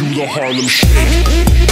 do the Harlem Shake.